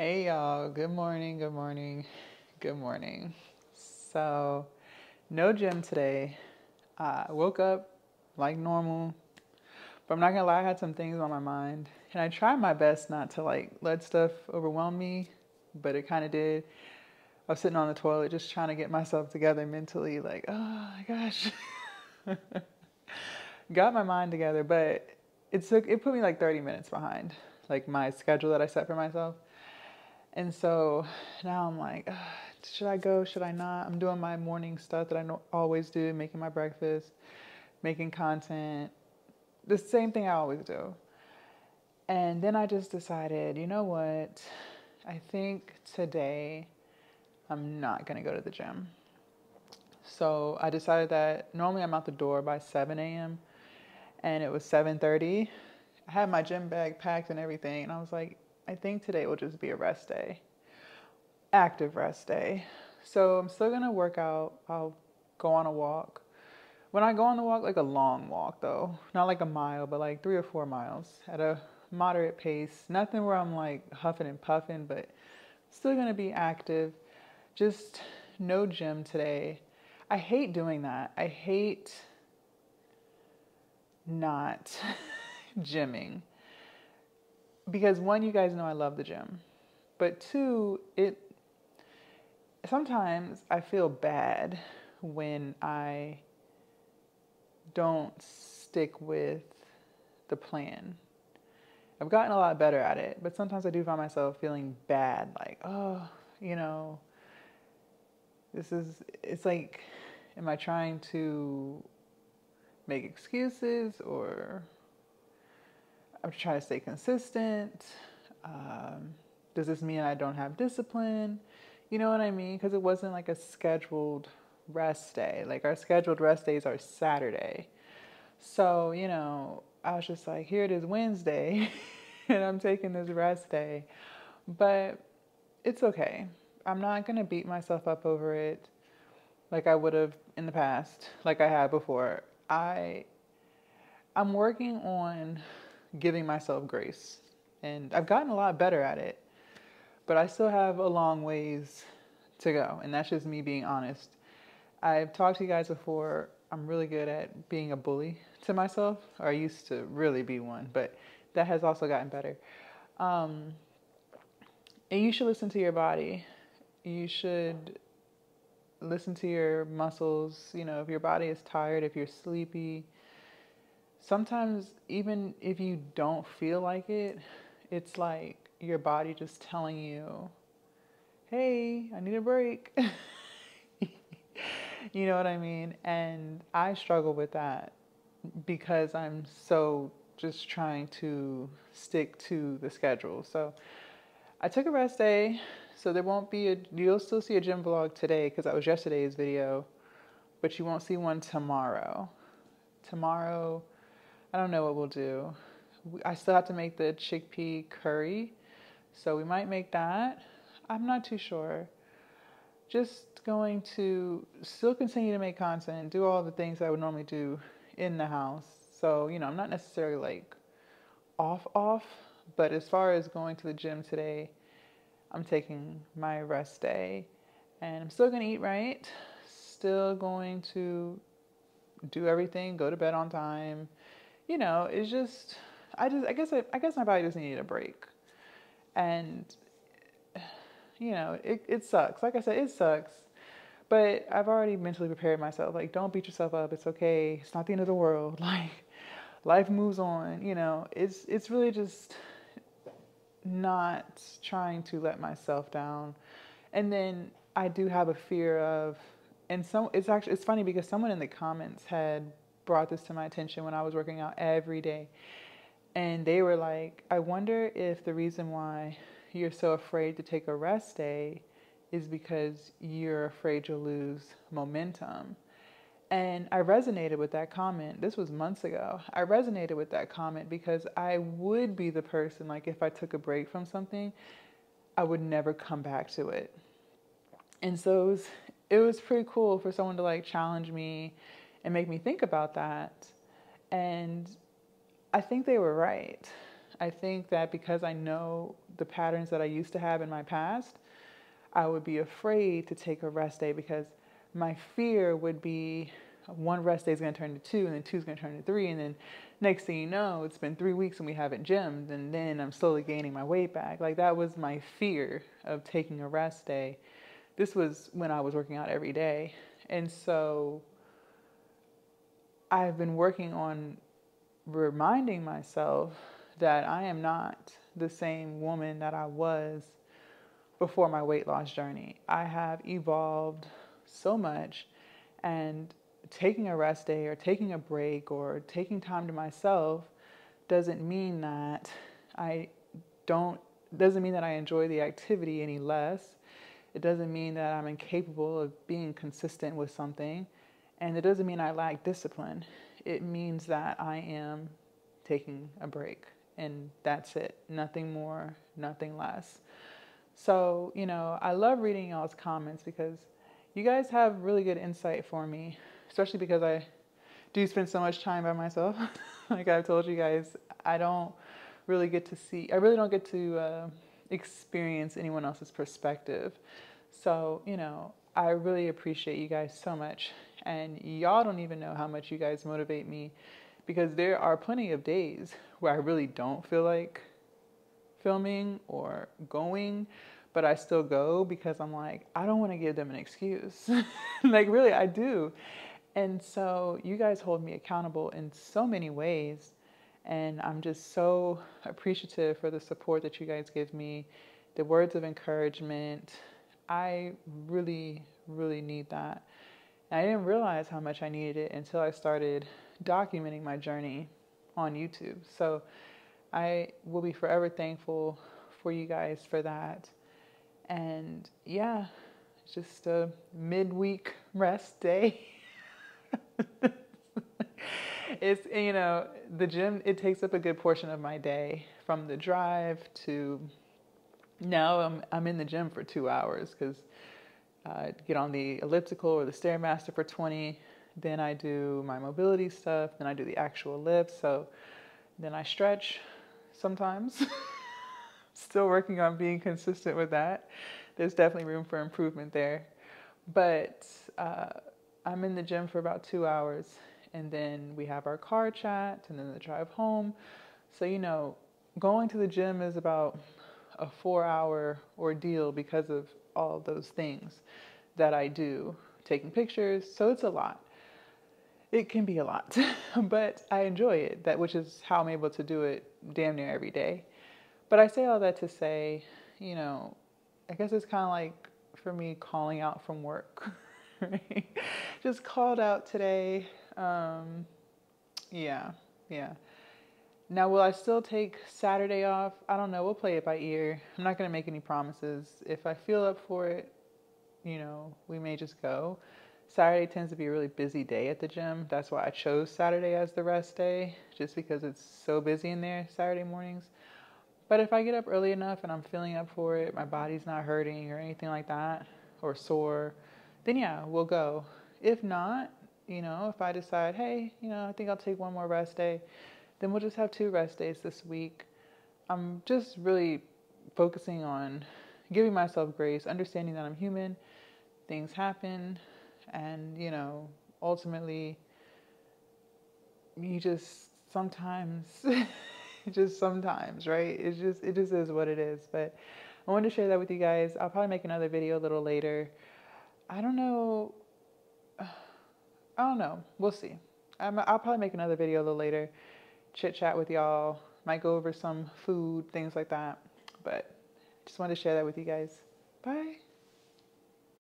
Hey y'all, good morning, good morning, good morning. So, no gym today. I woke up like normal, but I'm not gonna lie, I had some things on my mind. And I tried my best not to like let stuff overwhelm me, but it kind of did. I was sitting on the toilet just trying to get myself together mentally, like, oh my gosh. Got my mind together, but it took, it put me like 30 minutes behind, like my schedule that I set for myself. And so now I'm like, should I go? Should I not? I'm doing my morning stuff that I know, always do, making my breakfast, making content, the same thing I always do. And then I just decided, you know what? I think today I'm not going to go to the gym. So I decided that normally I'm out the door by 7 a.m. and it was 7:30. I had my gym bag packed and everything, and I was like, I think today will just be a rest day, active rest day. So I'm still gonna work out. I'll go on a walk. When I go on the walk, like a long walk though, not like a mile, but like three or four miles at a moderate pace. Nothing where I'm like huffing and puffing, but still gonna be active. Just no gym today. I hate doing that. I hate not gymming because one, you guys know I love the gym, but two, it sometimes I feel bad when I don't stick with the plan. I've gotten a lot better at it, but sometimes I do find myself feeling bad, like, oh, you know, this is, it's like, am I trying to make excuses or I'm trying to stay consistent. Um, does this mean I don't have discipline? You know what I mean? Because it wasn't like a scheduled rest day. Like our scheduled rest days are Saturday. So, you know, I was just like, here it is Wednesday, and I'm taking this rest day. But it's okay. I'm not going to beat myself up over it like I would have in the past, like I had before. I I'm working on giving myself grace. And I've gotten a lot better at it, but I still have a long ways to go. And that's just me being honest. I've talked to you guys before. I'm really good at being a bully to myself, or I used to really be one, but that has also gotten better. Um, and you should listen to your body. You should listen to your muscles. You know, if your body is tired, if you're sleepy, sometimes even if you don't feel like it, it's like your body just telling you, hey, I need a break. you know what I mean? And I struggle with that because I'm so just trying to stick to the schedule. So I took a rest day, so there won't be a, you'll still see a gym vlog today because that was yesterday's video, but you won't see one tomorrow. Tomorrow, I don't know what we'll do. I still have to make the chickpea curry, so we might make that. I'm not too sure. Just going to still continue to make content, do all the things I would normally do in the house. So, you know, I'm not necessarily like off, off, but as far as going to the gym today, I'm taking my rest day and I'm still going to eat right, still going to do everything, go to bed on time you know, it's just I just I guess I, I guess my body just needed a break, and you know it it sucks. Like I said, it sucks. But I've already mentally prepared myself. Like, don't beat yourself up. It's okay. It's not the end of the world. Like, life moves on. You know, it's it's really just not trying to let myself down. And then I do have a fear of, and some. It's actually it's funny because someone in the comments had brought this to my attention when I was working out every day. And they were like, I wonder if the reason why you're so afraid to take a rest day is because you're afraid you'll lose momentum. And I resonated with that comment. This was months ago. I resonated with that comment because I would be the person, like, if I took a break from something, I would never come back to it. And so it was, it was pretty cool for someone to like challenge me and make me think about that. And I think they were right. I think that because I know the patterns that I used to have in my past, I would be afraid to take a rest day because my fear would be one rest day is going to turn to two, and then two is going to turn to three, and then next thing you know, it's been three weeks and we haven't gymmed, and then I'm slowly gaining my weight back. Like that was my fear of taking a rest day. This was when I was working out every day, and so I've been working on reminding myself that I am not the same woman that I was before my weight loss journey. I have evolved so much, and taking a rest day or taking a break or taking time to myself doesn't mean that I don't doesn't mean that I enjoy the activity any less. It doesn't mean that I'm incapable of being consistent with something. And it doesn't mean I lack discipline. It means that I am taking a break. And that's it. Nothing more, nothing less. So, you know, I love reading y'all's comments because you guys have really good insight for me especially because I do spend so much time by myself. like I've told you guys, I don't really get to see, I really don't get to uh, experience anyone else's perspective. So, you know, I really appreciate you guys so much. And y'all don't even know how much you guys motivate me because there are plenty of days where I really don't feel like filming or going, but I still go because I'm like, I don't want to give them an excuse. like, really, I do. And so you guys hold me accountable in so many ways. And I'm just so appreciative for the support that you guys give me, the words of encouragement. I really, really need that. And I didn't realize how much I needed it until I started documenting my journey on YouTube. So I will be forever thankful for you guys for that. And yeah, just a midweek rest day. it's you know the gym it takes up a good portion of my day from the drive to now i'm i'm in the gym for 2 hours cuz I get on the elliptical or the stairmaster for 20 then I do my mobility stuff then I do the actual lift so then I stretch sometimes. Still working on being consistent with that. There's definitely room for improvement there. But uh, I'm in the gym for about two hours, and then we have our car chat, and then the drive home. So, you know, going to the gym is about a four hour ordeal because of all those things that I do, taking pictures. So, it's a lot. It can be a lot, but I enjoy it, that which is how I'm able to do it damn near every day. But I say all that to say, you know, I guess it's kind of like for me calling out from work. right? Just called out today. Um, yeah, yeah. Now, will I still take Saturday off? I don't know. We'll play it by ear. I'm not going to make any promises. If I feel up for it, you know, we may just go. Saturday tends to be a really busy day at the gym. That's why I chose Saturday as the rest day, just because it's so busy in there Saturday mornings. But if I get up early enough and I'm feeling up for it, my body's not hurting or anything like that, or sore, then yeah, we'll go. If not, you know, if I decide, hey, you know, I think I'll take one more rest day, then we'll just have two rest days this week. I'm just really focusing on giving myself grace, understanding that I'm human, things happen, and, you know, ultimately, you just sometimes, just sometimes, right? It's just, it just is what it is. But I wanted to share that with you guys. I'll probably make another video a little later I don't know. I don't know. We'll see. i will probably make another video a little later, chit chat with y'all. Might go over some food, things like that. But just wanted to share that with you guys. Bye.